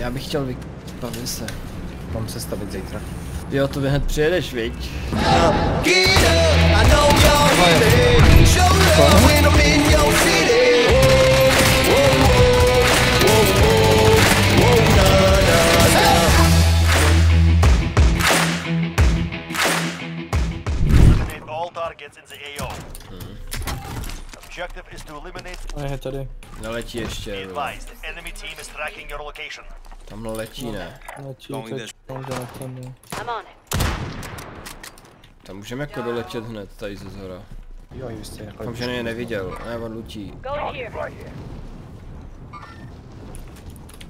Já bych chtěl vypadit se. Mám se stavit zítra. Jo, to hned přijedeš, viď? AO. Objective is to eliminate. Tady. Neletí ještě, Be vole. advised, enemy team is tracking your location. Tamhle letí, ne? Letí, teď it. Tam můžeme jako doletět hned, tady ze zhora. Jo, jistě. Jako Doufám, že je neviděl. Ne, on lutí.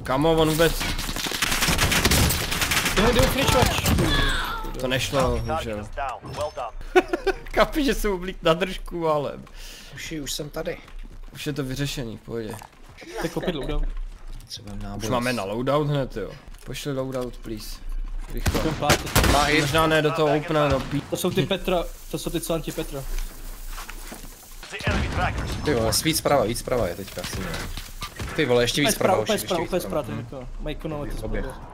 Kamo, on vůbec... To nešlo, bohužel. Kapi, že jsem oblík na držku, ale... Už, už jsem tady. Už je to vyřešený, v pohodě. Tak opět loadout. Třeba náboj. Už máme na loadout hned, jo. Pošli loadout, please. Rychle. Má hit. Možná ne do toho opena, do pí... To jsou ty Petra, to jsou ty celanti Petra. Trackers. Ty vole, víc zprava, víc zprava je teďka. asi ne. Ty vole, ještě víc Úplně zprava, zprava, úplně ještě zprava, víc úplně zprava. zprava, to je to. Mají konomet zprava.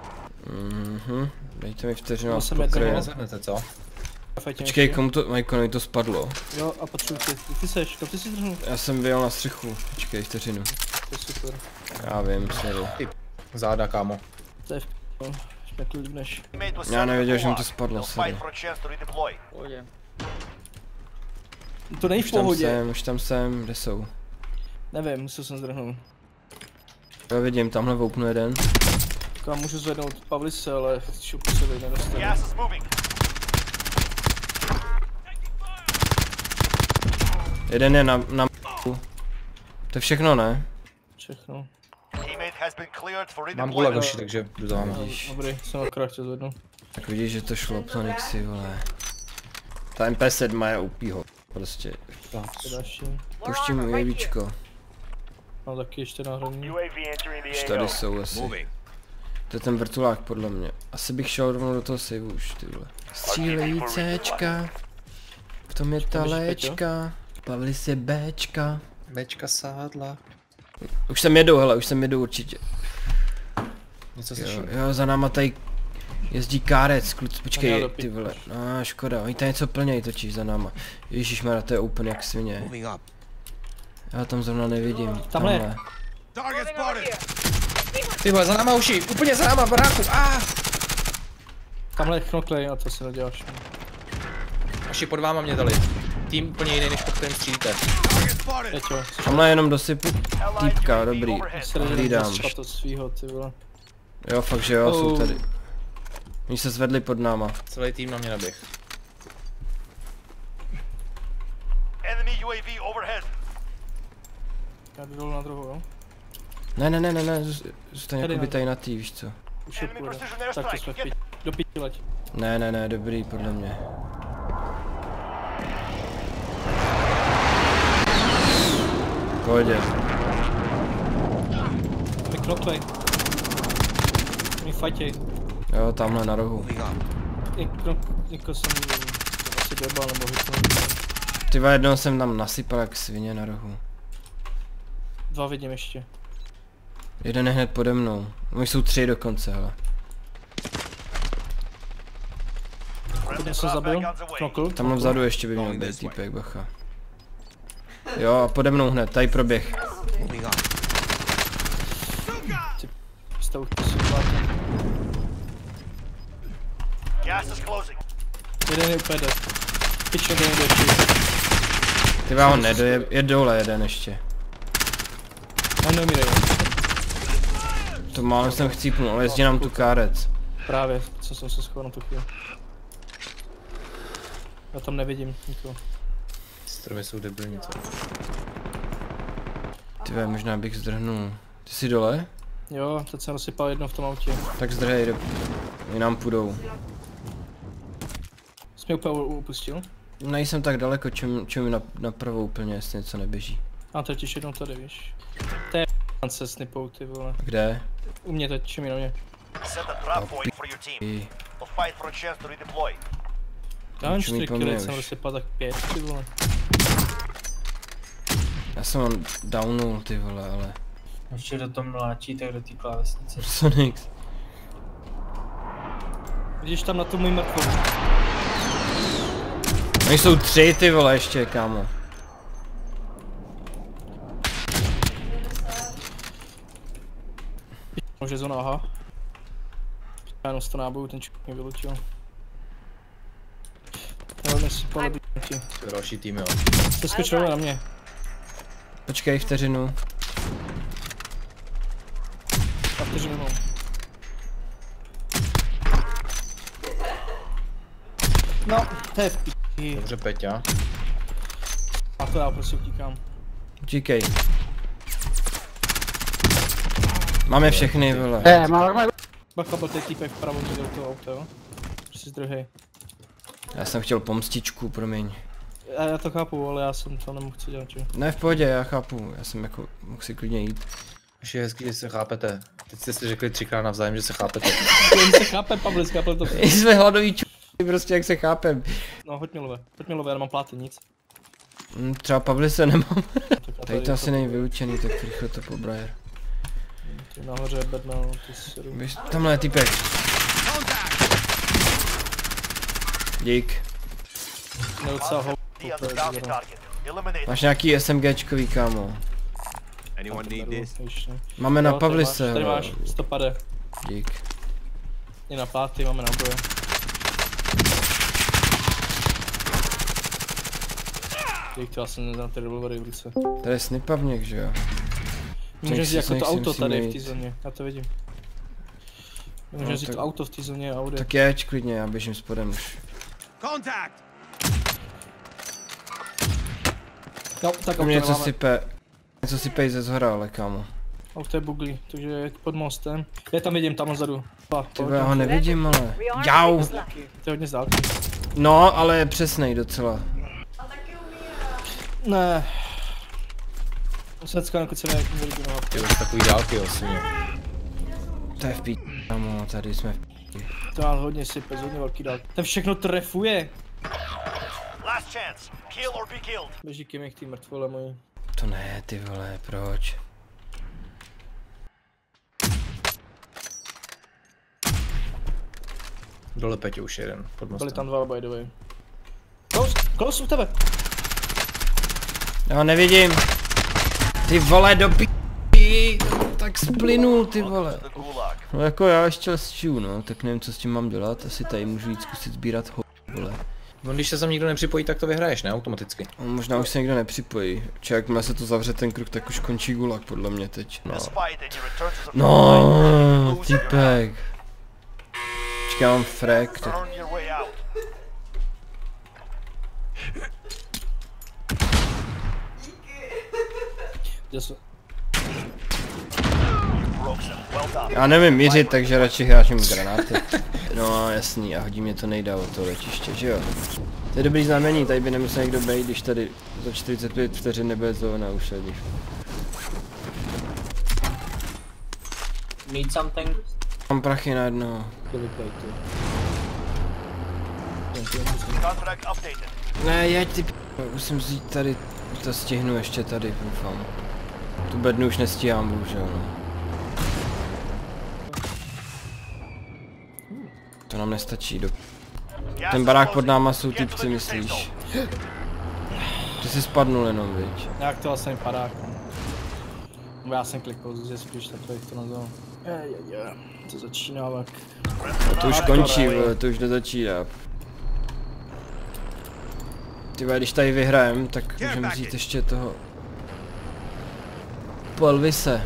Mhm, dejte mi vteřinu a jsem pokryje. Nezahnete, co? Počkej, komu to, Majkonovi to spadlo. Jo, a potřebuji ty. Ty seš? Kam ty jsi drhnul? Já jsem vyjel na střechu. Počkej, vteřinu. To je super. Já vím, sorry. Záda, kámo. To je v was Já nevěděl, že mu to spadlo, chance to není v Už tam pohodě. jsem, už tam jsem, kde jsou? Nevím, musel jsem zdrhnout. Já vidím, tamhle voupnu jeden. Kam můžu zvednout Pavlise, ale šupu se vejde nedostanu. Jeden je na, na To je všechno, ne? Všechno. Mám redeployment. už, takže jdu za vámi. No, Dobrý, jsem akorát chtěl zvednout. Tak vidíš, že to šlo Planixy, vole. Ta MP7 je upího. Prostě. Další. Puštím mu jevíčko. Mám taky ještě náhradní. Tady jsou asi. To je ten vrtulák podle mě. Asi bych šel rovnou do toho saveu už, ty vole. Střílejí Cčka. V tom je ta Léčka. Pavli se Bčka. Bčka sádla. Už sem jedou, hele, už sem jedou určitě. Něco Jo, slyším. jo, za náma tady jezdí kárec, kluci, počkej, ty vole, no škoda, oni tady něco plnějí točí za náma. Ježíšmarja, to je open jak svině. Já tam zrovna nevidím, Tamhle. Ty vole, za náma uši, úplně za náma v baráku. Ah! Tamhle knoklej, a to si neděláš. Až pod váma mě dali. Tým úplně jiný, než pod kterým střílíte. Peťo, Tamhle jenom dosypu týpka, dobrý. Hlídám. nedám to svýho, ty vole. Jo, fakt že jo, jsou Oh. tady. Oni se zvedli pod náma. Celý tým na mě naběh. Enemy UAV overhead. Já jdu dolů na druhou, jo? Ne, ne, ne, ne, ne, zůs- zůstaň Tady jakoby na- tady na tý, víš co. Už je půjde. Tak to jsme v pěti. Do pěti leď. Ne, ne, ne, dobrý, podle mě. Pohodě. My knoklej. My fajtěj. Jo, tamhle na rohu. Někdo, někdo jsem asi debal nebo hitnul. Ty vole, jednoho jsem tam nasypal jak svině na rohu. Dva vidím ještě. Jeden je hned pode mnou. Oni jsou tři dokonce, hele. Jeden drop zabil. Knokl. Tam vzadu ještě by měl být týpek, bacha. Jo, a pode mnou hned, tady proběh. Gas is closing. Jeden je úplně dead. Pič jeden ještě. Ty vám ho nedoje, je dole jeden ještě. On neumírej. To málem jsem chcípnul, ale jezdí nám tu kárec. Právě, co jsem se schoval na tu chvíli. Já tam nevidím nikoho. Stroje jsou debilní, co? Ty možná bych zdrhnul. Ty jsi dole? Jo, teď jsem rozsypal jedno v tom autě. Tak zdrhej, do... Oni nám půjdou. Jsi mě úplně upustil? Nejsem tak daleko, čím, čím na, napravo úplně, jestli něco neběží. A teď ještě jednou tady, víš. To je se snipou, ty vole. Kde? U mě teď, čím na mě. Set a drop point for your team. I... We'll fight for a chance to redeploy. Já mám Čumí 4 po mně killy, jsem rozsypal tak 5, ty vole. Já jsem on downul, ty vole, ale... Ještě do tom mláčí, tak do té klávesnice. Sonix. Vidíš tam na tu můj mrtvou. Oni jsou tři ty vole ještě, kámo. Může zóna, aha. Já jenom 100 nábojů, ten člověk mě vylučil. Ti. Další tým, jo. Přeskočil na mě. Počkej vteřinu. A vteřinu nemám. No, to je v. Dobře, Peťa. A to já prostě utíkám. Utíkej. Máme všechny, vole. Bacha, byl ten týpek vpravo do toho auta, jo? Prostě druhý. Já jsem chtěl pomstičku, promiň. Já, já to chápu, ale já jsem to nemohl dělat, že? Ne, v pohodě, já chápu. Já jsem jako, mohl si klidně jít. Ještě je hezký, že se chápete. Teď jste si řekli třikrát navzájem, že se chápete. Jen se chápe, Pavle, chápe to. Jsme hladoví č... prostě jak se chápem. No, hoď mi lové, hoď mi lové, já nemám pláty, nic. Hm, Třeba Pavly se nemám. Tady to asi není vyučený, tak rychle to pobrajer. Tady nahoře je bedna, no, ty seru. Víš, tamhle je typek. Dík. Docela ho. Máš nějaký SMGčkový, kámo. Máme na No, Pavlise, Tady máš, 150. Dík. I na pláty, máme náboje. Dík, to já jsem neznám ty revolvery v ruce. Tady je snipavněk, že jo? Můžeš jít jako to auto tady v té zóně, já to vidím. No, Můžeš jít tak- to auto v té zóně Audi. Tak jeď klidně, já běžím spodem už. Contact! Jo, tak auto něco sype. Něco sypej ze zhora, ale kámo. Auto je buglí, takže je pod mostem. Já tam vidím, tam vzadu. Pa, Ty já ho nevidím, ale. Jau! To je hodně z dálky. No, ale je přesnej docela. Ne. Osecka, dokud se ne, nevidím, no. Ty už takový dálky osmě. To je v pí... Kámo, tady jsme v pí... To má hodně sype, hodně velký dálky. Ten všechno trefuje. Last chance. Kill or be killed. Běží Kimek, ty mrtvole moji. To ne, ty vole, proč? Dole Peťa už jeden, pod Byli mostem. tam dva, by the way. Close, close u tebe. Já ho nevidím. Ty vole, do Tak splynul, ty vole. No jako já ještě lesču, no, tak nevím, co s tím mám dělat. Asi tady můžu jít zkusit sbírat ho, vole. No když se sem nikdo nepřipojí, tak to vyhraješ, ne? Automaticky. No, možná už se někdo nepřipojí. Či jakmile se to zavře ten kruh, tak už končí gulag, podle mě teď. No. No, typek. Počkej, já mám frag, tak Earn your way out. Kde jsou? Rosen, well done. Já nevím mířit, takže radši hráčím granáty. No jasný, a hodí mě to nejde o to letiště, že jo? To je dobrý znamení, tady by nemusel někdo být, když tady za 45 vteřin nebude zóna už ani. Need something? Mám prachy na updated. Ne, jeď ty p... musím vzít tady, to stihnu ještě tady, doufám. Tu bednu už nestíhám, bohužel, no. To nám nestačí, do... Ten barák pod náma jsou typci, myslíš? Ty jsi spadnul jenom, viď? Jak to vlastně padá? Nebo já jsem klikl, že spíš tak jak to nazval. To začíná tak. zone. To už končí, vole, to už nezačíná. Ty vole, když tady vyhrajem, tak můžeme vzít ještě toho... Polvise.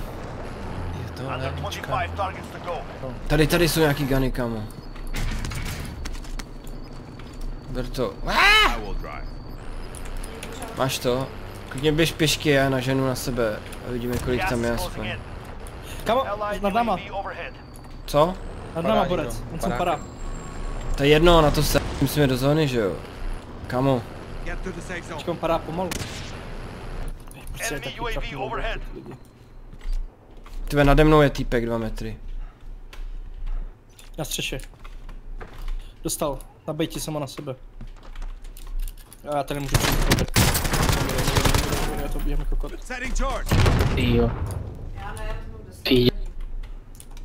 Je to Under 25 targets to go. Tady, tady jsou nějaký gany, kamo. Ber to. Drive. Máš to? Klidně běž pěšky, já naženu na sebe a vidíme kolik tam je aspoň. Kamo, nad náma. Co? nad náma borec, on se padá. To je jedno, na to se musíme do zóny, že jo? Kamo. Počkej, on padá pomalu. Tebe nade mnou je týpek 2 metry. Na střeše. Dostal, nabej ti sama na sebe. A já tady můžu přijít. Já to během jako kot. Jo.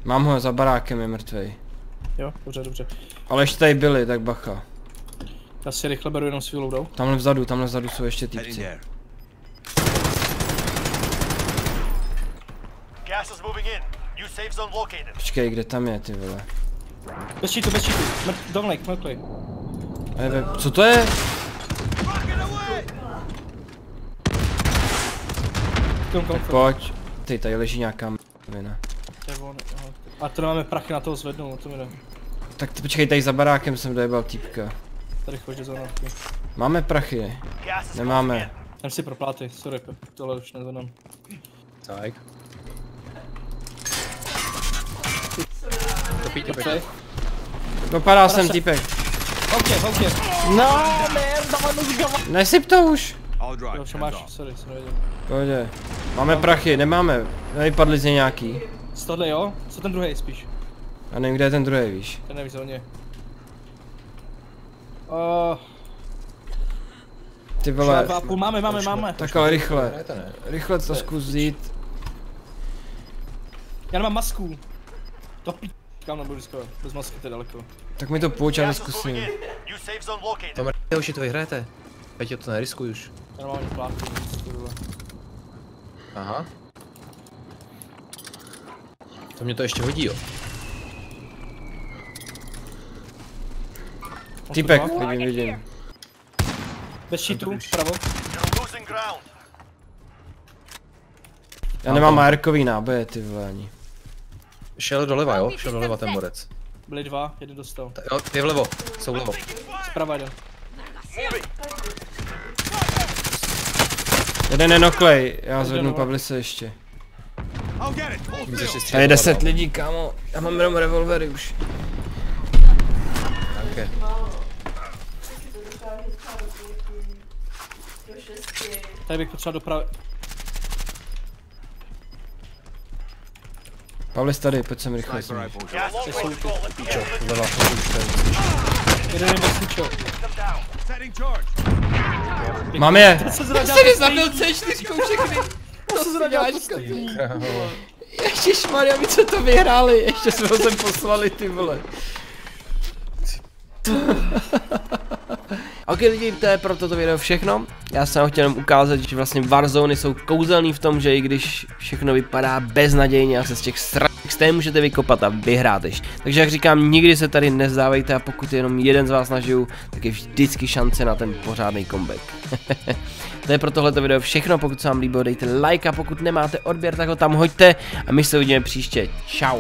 Mám ho za barákem, je mrtvej. Jo, dobře, dobře. Ale ještě tady byli, tak bacha. Já si rychle beru jenom svůj loadout. Tamhle vzadu, tamhle vzadu jsou ještě týpci. Počkej, kde tam je, ty vole? Bez cheatu, bez cheatu. Mrt, Dominik, mrtvý. Eve, co to je? Pojď. Ty, tady leží nějaká vina. A to nemáme prachy na toho zvednout, no to mi jde. Tak ty, počkej, tady za barákem jsem dojebal týpka. Tady chodí do zónovky. Máme prachy? Nemáme. Jdem si pro pláty, sorry, tohle už nezvedám. Tak. Topíte pěkně. Okay. Dopadá jsem týpek. Ok, ok. No, man, dávaj muzika. Nesyp to už. Jo, vše máš, sorry, jsem nevěděl. Pohodě. Máme prachy, nemáme. Vypadli z něj nějaký. Z tohle jo? Co ten druhý spíš? A nevím, kde je ten druhý, víš. Ten neví zóně. Uh, Ty vole, dva půl, máme, máme, máme. tak ale rychle. Rychle to zkus vzít. Já nemám masku. To pí... Kam nebudu riskovat, bez masky to je daleko. Tak mi to půjč, já located. To mrtě, už to vyhrajete. Peťo, to neriskuj už. Já nemám ani vole. Aha. To mě to ještě hodí, jo. Má? vidím, vidím. Bez cheatu, pravo. Já nemám ARkový náboje, ty vole, ani. Šel doleva, jo? Šel doleva ten borec. Byli dva, jeden dostal. Ta- Jo, je vlevo, jsou vlevo. Zprava jeden. Jeden je noklej, já zvednu. Pavlise ještě. Tady je střílet 10 dál. lidí, kámo. Já mám jenom revolvery už. Okay. Tady bych potřeboval dopravit. Pavlis tady, pojď sem rychle. Close control. Let's move out. Vleva, Jeden je charge. Mám je! Co se zradil? zabil C4 všechny! Co se zradil? Ježišmarja, my jsme to vyhráli, ještě jsme ho sem poslali, ty vole. Ok lidi, to je pro toto video všechno. Já jsem vám chtěl jenom ukázat, že vlastně Warzone jsou kouzelný v tom, že i když všechno vypadá beznadějně a se z těch sraček stejně můžete vykopat a vyhrát ještě. Takže jak říkám, nikdy se tady nezdávejte a pokud je jenom jeden z vás nažiju, tak je vždycky šance na ten pořádný comeback. to je pro tohleto video všechno, pokud se vám líbilo, dejte like a pokud nemáte odběr, tak ho tam hoďte a my se uvidíme příště. Čau.